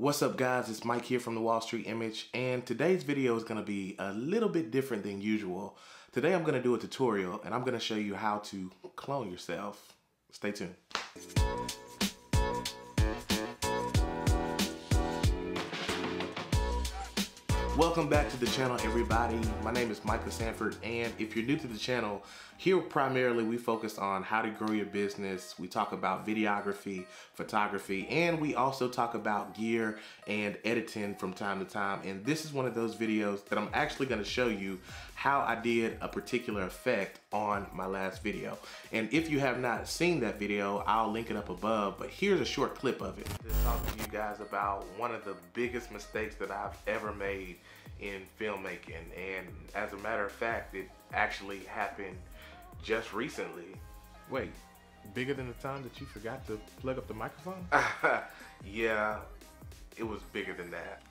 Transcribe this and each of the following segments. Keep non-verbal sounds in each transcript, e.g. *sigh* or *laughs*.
What's up guys, it's Mike here from the Wall Street Image and today's video is going to be a little bit different than usual. Today I'm going to do a tutorial and I'm going to show you how to clone yourself. Stay tuned. Welcome back to the channel everybody. My name is Micah Sanford and if you're new to the channel, here primarily we focus on how to grow your business. We talk about videography, photography, and we also talk about gear and editing from time to time. And this is one of those videos that I'm actually gonna show you how I did a particular effect on my last video. And if you have not seen that video, I'll link it up above, but here's a short clip of it. Just talk to you guys about one of the biggest mistakes that I've ever made in filmmaking. And as a matter of fact, it actually happened just recently. Wait, bigger than the time that you forgot to plug up the microphone? *laughs* yeah, it was bigger than that.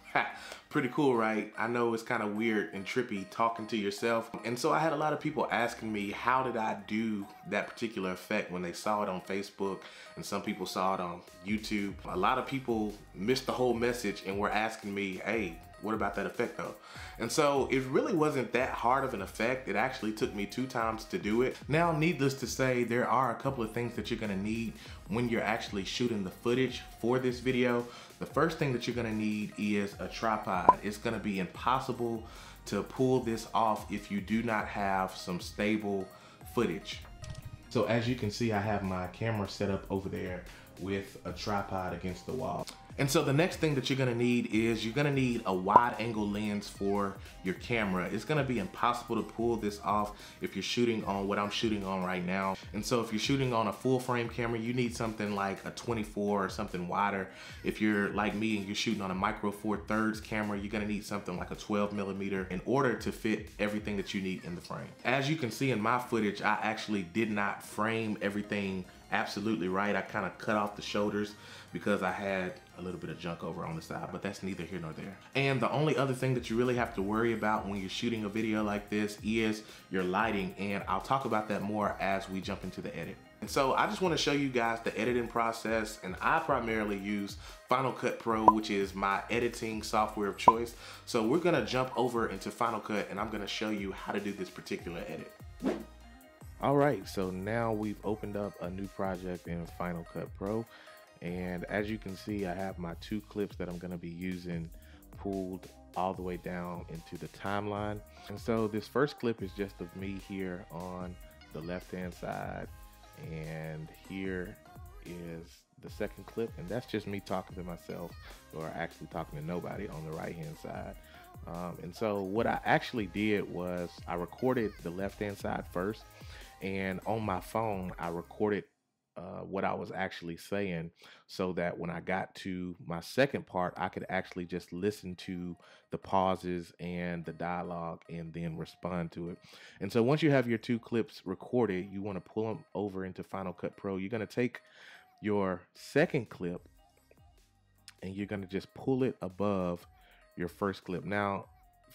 Pretty cool, right? I know it's kind of weird and trippy talking to yourself. And so I had a lot of people asking me, how did I do that particular effect when they saw it on Facebook and some people saw it on YouTube. A lot of people missed the whole message and were asking me, hey, what about that effect though? And so it really wasn't that hard of an effect. It actually took me two times to do it. Now, needless to say, there are a couple of things that you're gonna need when you're actually shooting the footage for this video. The first thing that you're gonna need is a tripod. It's gonna be impossible to pull this off if you do not have some stable footage. So as you can see, I have my camera set up over there with a tripod against the wall. And so the next thing that you're gonna need is you're gonna need a wide angle lens for your camera. It's gonna be impossible to pull this off if you're shooting on what I'm shooting on right now. And so if you're shooting on a full frame camera, you need something like a 24 or something wider. If you're like me and you're shooting on a micro four thirds camera, you're gonna need something like a 12 millimeter in order to fit everything that you need in the frame. As you can see in my footage, I actually did not frame everything absolutely right. I kind of cut off the shoulders because I had a little bit of junk over on the side, but that's neither here nor there. And the only other thing that you really have to worry about when you're shooting a video like this is your lighting. And I'll talk about that more as we jump into the edit. And so I just wanna show you guys the editing process and I primarily use Final Cut Pro, which is my editing software of choice. So we're gonna jump over into Final Cut and I'm gonna show you how to do this particular edit. All right, so now we've opened up a new project in Final Cut Pro. And as you can see, I have my two clips that I'm gonna be using pulled all the way down into the timeline. And so this first clip is just of me here on the left-hand side. And here is the second clip. And that's just me talking to myself or actually talking to nobody on the right-hand side. Um, and so what I actually did was I recorded the left-hand side first and on my phone, I recorded uh, what I was actually saying so that when I got to my second part, I could actually just listen to the pauses and the dialogue and then respond to it. And so once you have your two clips recorded, you want to pull them over into Final Cut Pro. You're going to take your second clip and you're going to just pull it above your first clip. Now,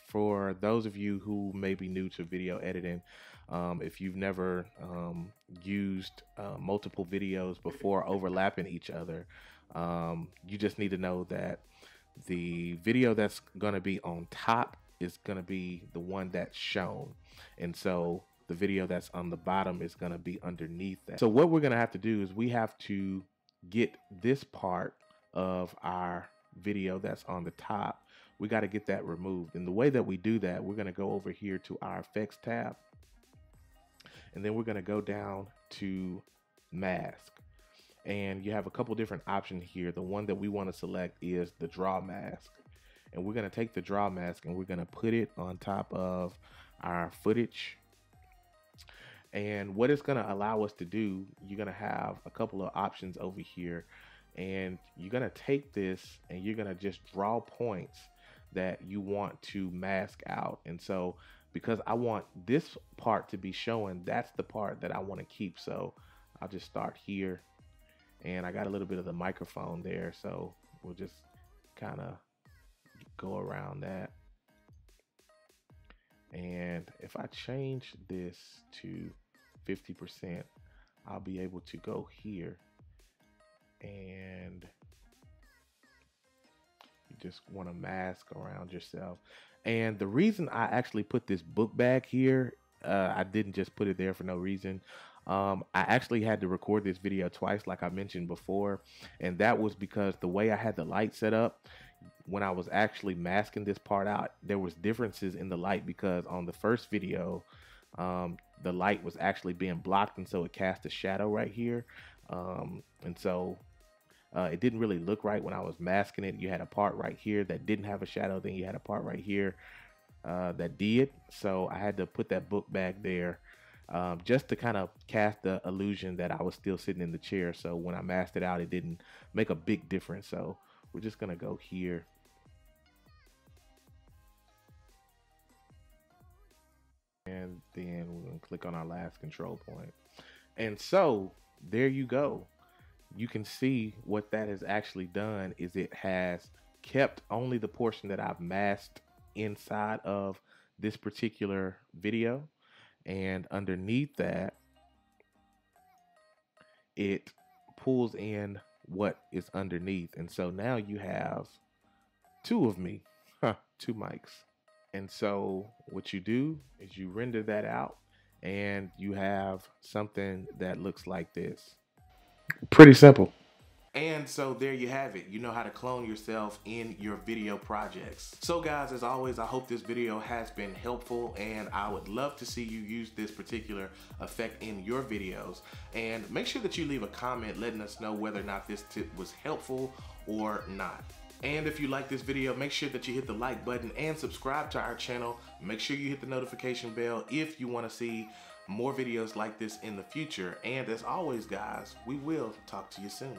for those of you who may be new to video editing, um, if you've never um, used uh, multiple videos before overlapping each other, um, you just need to know that the video that's going to be on top is going to be the one that's shown. And so the video that's on the bottom is going to be underneath that. So what we're going to have to do is we have to get this part of our video that's on the top we got to get that removed. And the way that we do that, we're going to go over here to our effects tab. And then we're going to go down to mask. And you have a couple different options here. The one that we want to select is the draw mask. And we're going to take the draw mask and we're going to put it on top of our footage. And what it's going to allow us to do, you're going to have a couple of options over here. And you're going to take this and you're going to just draw points that you want to mask out. And so because I want this part to be showing, that's the part that I want to keep. So I'll just start here and I got a little bit of the microphone there. So we'll just kind of go around that. And if I change this to 50%, I'll be able to go here and just want to mask around yourself. And the reason I actually put this book bag here, uh, I didn't just put it there for no reason. Um, I actually had to record this video twice, like I mentioned before, and that was because the way I had the light set up, when I was actually masking this part out, there was differences in the light because on the first video, um, the light was actually being blocked, and so it cast a shadow right here, um, and so uh, it didn't really look right when I was masking it. You had a part right here that didn't have a shadow, then you had a part right here uh, that did. So I had to put that book back there um, just to kind of cast the illusion that I was still sitting in the chair. So when I masked it out, it didn't make a big difference. So we're just gonna go here. And then we're gonna click on our last control point. And so there you go you can see what that has actually done is it has kept only the portion that I've masked inside of this particular video. And underneath that it pulls in what is underneath. And so now you have two of me huh, two mics. And so what you do is you render that out and you have something that looks like this Pretty simple. And so there you have it. You know how to clone yourself in your video projects. So guys, as always, I hope this video has been helpful and I would love to see you use this particular effect in your videos. And make sure that you leave a comment letting us know whether or not this tip was helpful or not. And if you like this video, make sure that you hit the like button and subscribe to our channel. Make sure you hit the notification bell if you want to see more videos like this in the future. And as always, guys, we will talk to you soon.